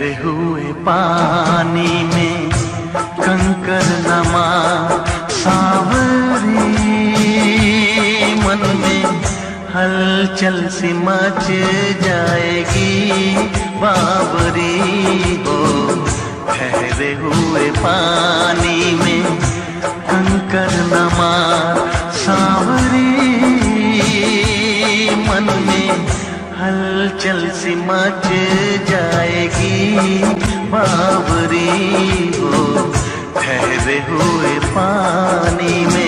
हुए पानी में कंकर नमा सावरी। मन में हलचल सी मच जाएगी बाबरी हो ठहरे हुए पानी में हलचल सी मच जाएगी बाबरी हो ठहरे हुए पानी में।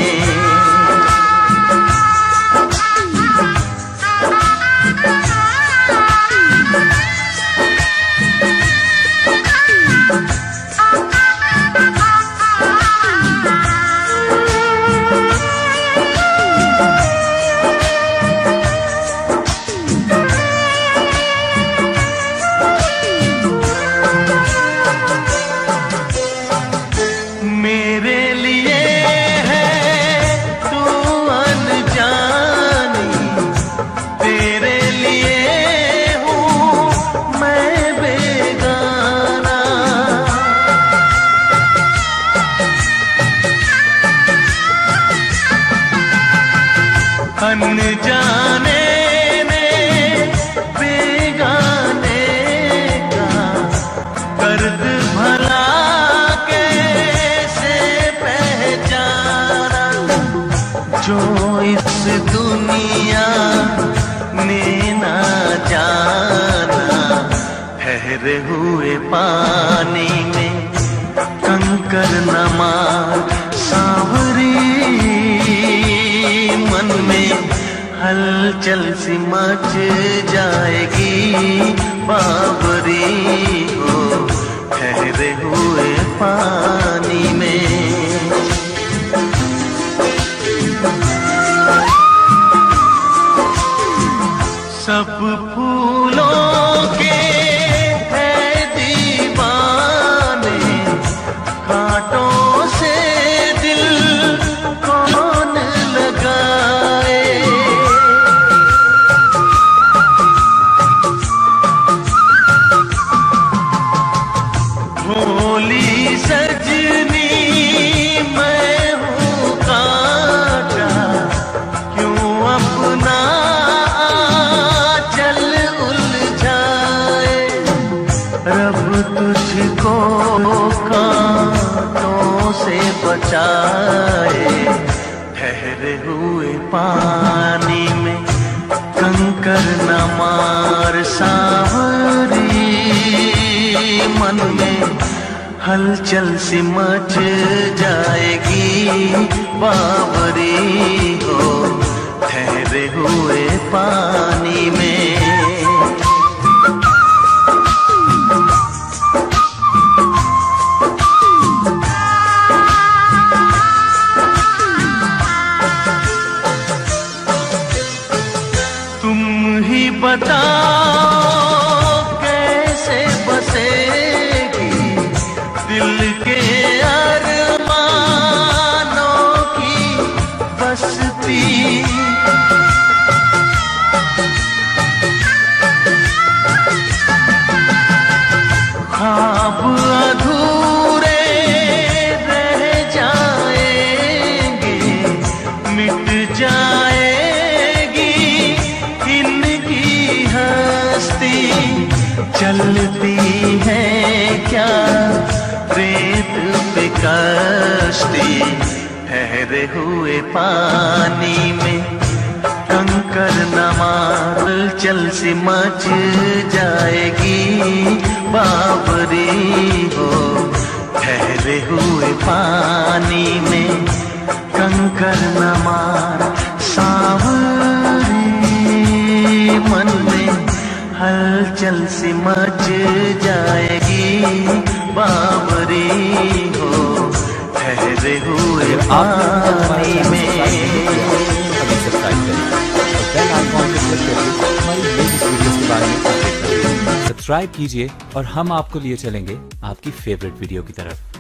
जो इस दुनिया ने ना जाना, ठहरे हुए पानी में कंकर नमा सावरी मन में हलचल सी मच जाएगी बाबरी हो ठहरे हुए पानी में। सब फूलों पानी में कंकर न मार सावरी। मन में हलचल सी मच जाएगी, बावरी हो, ठहरे हुए पानी में। जाएगी इनकी हस्ती। चलती है क्या रेत पे कश्ती? ठहरे हुए पानी में कंकर नमाल चल सी मच जाएगी। बाबरी हो, ठहरे हुए पानी में कंकर नमार मच जाएगी बाबरी हो ठहरे हुए पानी में। सब्सक्राइब सब्सक्राइब कीजिए और हम आपको लिए चलेंगे आपकी फेवरेट वीडियो की तरफ़।